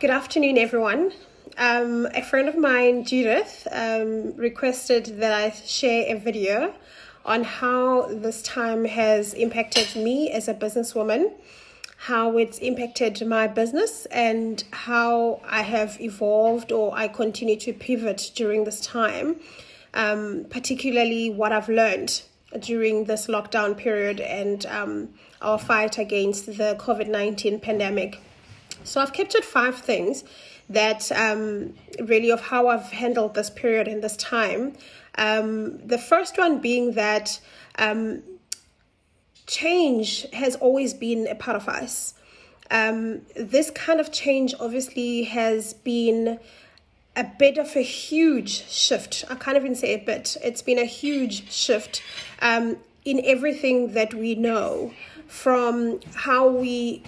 Good afternoon, everyone. Um, a friend of mine, Judith, um, requested that I share a video on how this time has impacted me as a businesswoman, how it's impacted my business, and how I have evolved or I continue to pivot during this time, um, particularly what I've learned during this lockdown period and um, our fight against the COVID 19 pandemic. So I've captured five things that um, really of how I've handled this period and this time. Um, the first one being that um, change has always been a part of us. Um, this kind of change obviously has been a bit of a huge shift. I can't even say a bit, it's been a huge shift um, in everything that we know from how we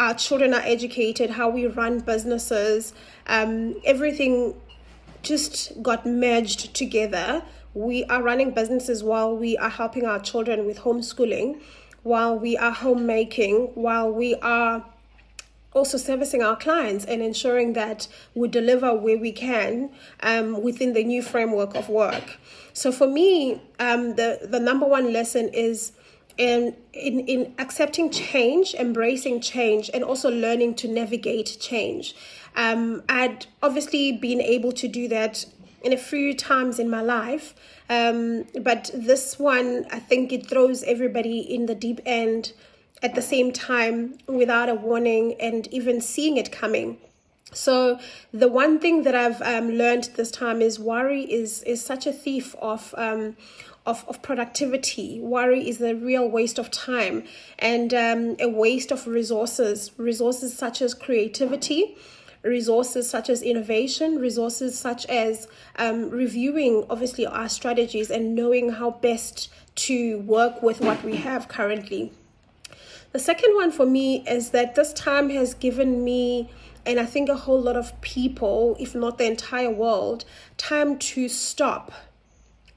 our children are educated, how we run businesses, um, everything just got merged together. We are running businesses while we are helping our children with homeschooling, while we are homemaking, while we are also servicing our clients and ensuring that we deliver where we can um, within the new framework of work. So for me, um, the the number one lesson is in, in in accepting change, embracing change, and also learning to navigate change. Um, I'd obviously been able to do that in a few times in my life, um, but this one, I think it throws everybody in the deep end at the same time without a warning and even seeing it coming. So the one thing that I've um, learned this time is worry is is such a thief of um, of, of productivity. Worry is a real waste of time and um, a waste of resources, resources such as creativity, resources such as innovation, resources such as um, reviewing, obviously, our strategies and knowing how best to work with what we have currently. The second one for me is that this time has given me and I think a whole lot of people, if not the entire world, time to stop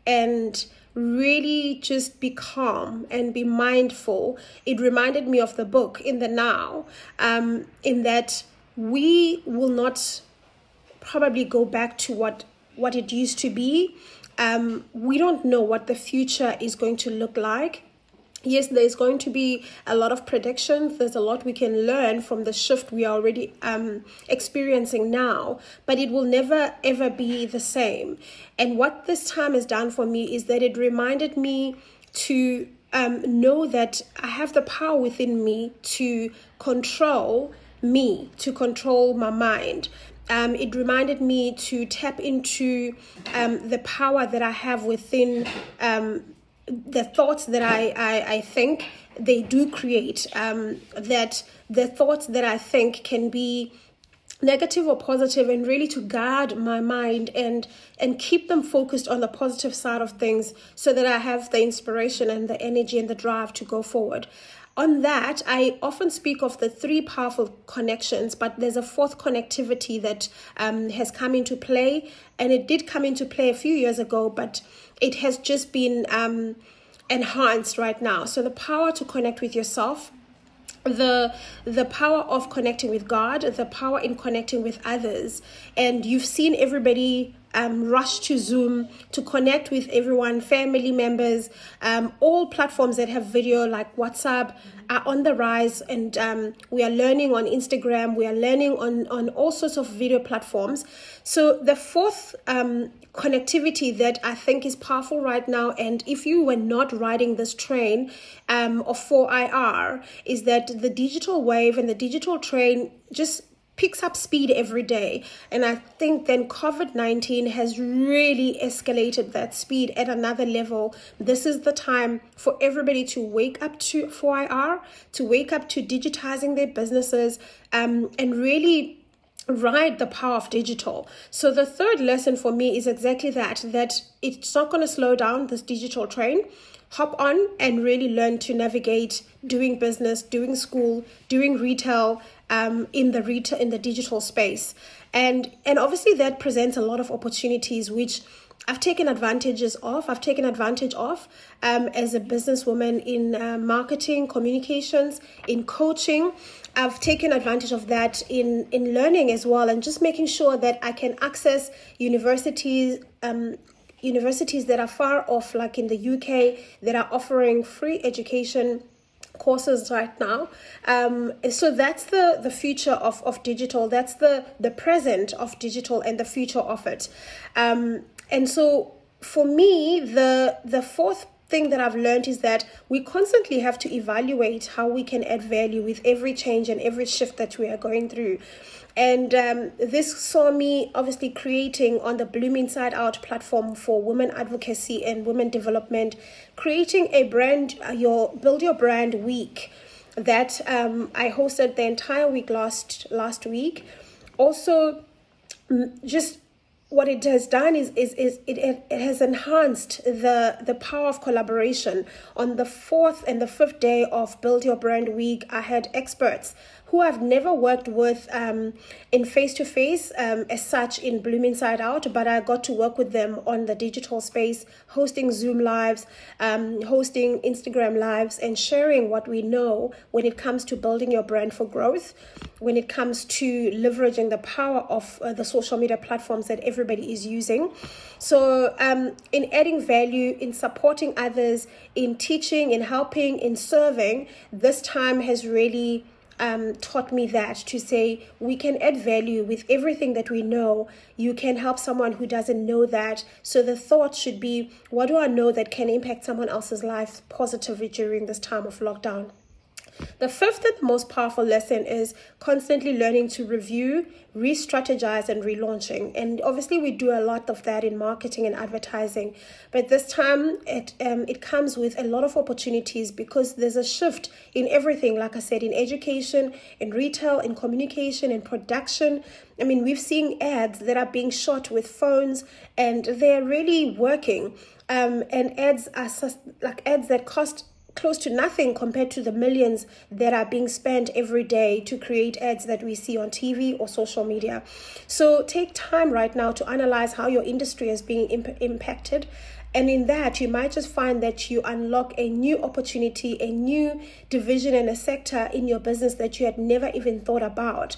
and really just be calm and be mindful. It reminded me of the book in the now, um, in that we will not probably go back to what what it used to be. Um, we don't know what the future is going to look like yes there's going to be a lot of predictions. There's a lot we can learn from the shift we are already um, experiencing now but it will never ever be the same. And what this time has done for me is that it reminded me to um, know that i have the power within me to control me to control my mind. Um, it reminded me to tap into um, the power that I have within um, the thoughts that I, I, I think they do create, um, that the thoughts that I think can be negative or positive and really to guard my mind and and keep them focused on the positive side of things so that I have the inspiration and the energy and the drive to go forward. On that, I often speak of the three powerful connections, but there's a fourth connectivity that um, has come into play, and it did come into play a few years ago, but it has just been um, enhanced right now. So the power to connect with yourself, the the power of connecting with God, the power in connecting with others, and you've seen everybody um, rush to Zoom to connect with everyone, family members, um, all platforms that have video like WhatsApp are on the rise, and um, we are learning on Instagram, we are learning on, on all sorts of video platforms. So, the fourth um, connectivity that I think is powerful right now, and if you were not riding this train um, of 4IR, is that the digital wave and the digital train just picks up speed every day. And I think then COVID 19 has really escalated that speed at another level. This is the time for everybody to wake up to 4IR, to wake up to digitizing their businesses, um, and really ride the power of digital. So the third lesson for me is exactly that that it's not going to slow down this digital train. Hop on and really learn to navigate doing business, doing school, doing retail, um, in the retail in the digital space and and obviously that presents a lot of opportunities which I've taken advantages of. I've taken advantage of um, as a businesswoman in uh, marketing, communications, in coaching, I've taken advantage of that in, in learning as well and just making sure that I can access universities, um, universities that are far off, like in the UK, that are offering free education courses right now. Um, so that's the the future of, of digital. That's the the present of digital and the future of it. Um, and so for me the the fourth thing that I've learned is that we constantly have to evaluate how we can add value with every change and every shift that we are going through. And um, this saw me obviously creating on the Bloom Inside Out platform for women advocacy and women development, creating a brand, uh, your Build Your Brand Week that um, I hosted the entire week last last week. Also, just what it has done is, is, is it, it has enhanced the, the power of collaboration. On the fourth and the fifth day of Build Your Brand Week, I had experts who I've never worked with um, in face to face as such in Bloom Inside Out, but I got to work with them on the digital space, hosting Zoom lives, um, hosting Instagram lives, and sharing what we know when it comes to building your brand for growth, when it comes to leveraging the power of uh, the social media platforms that everybody is using. So, um, in adding value, in supporting others, in teaching, in helping, in serving, this time has really um, taught me that to say we can add value with everything that we know. You can help someone who doesn't know that. So the thought should be what do I know that can impact someone else's life positively during this time of lockdown? The fifth and most powerful lesson is constantly learning to review, re strategize, and relaunching. And obviously, we do a lot of that in marketing and advertising. But this time, it, um, it comes with a lot of opportunities because there's a shift in everything, like I said, in education, in retail, in communication, in production. I mean, we've seen ads that are being shot with phones and they're really working. Um, and ads are like ads that cost close to nothing compared to the millions that are being spent every day to create ads that we see on TV or social media. So take time right now to analyze how your industry is being imp- impacted. And in that, you might just find that you unlock a new opportunity, a new division and a sector in your business that you had never even thought about.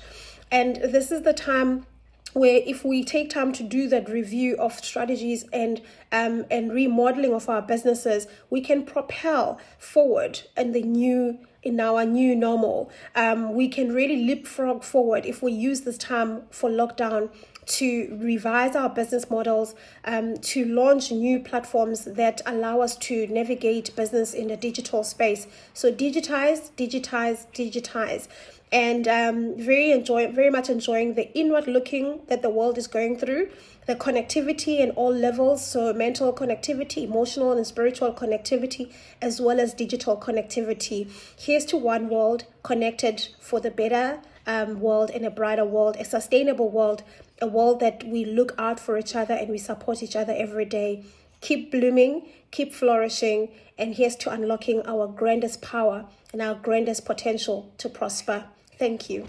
And this is the time where if we take time to do that review of strategies and um, and remodeling of our businesses, we can propel forward in the new in our new normal. Um, we can really leapfrog forward if we use this time for lockdown to revise our business models, um, to launch new platforms that allow us to navigate business in a digital space. So digitize, digitize, digitize and um, very enjoy very much enjoying the inward looking that the world is going through the connectivity in all levels so mental connectivity emotional and spiritual connectivity as well as digital connectivity. Here's to one world connected for the better um, world and a brighter world a sustainable world a world that we look out for each other and we support each other every day. Keep blooming keep flourishing and here's to unlocking our grandest power and our grandest potential to prosper Thank you.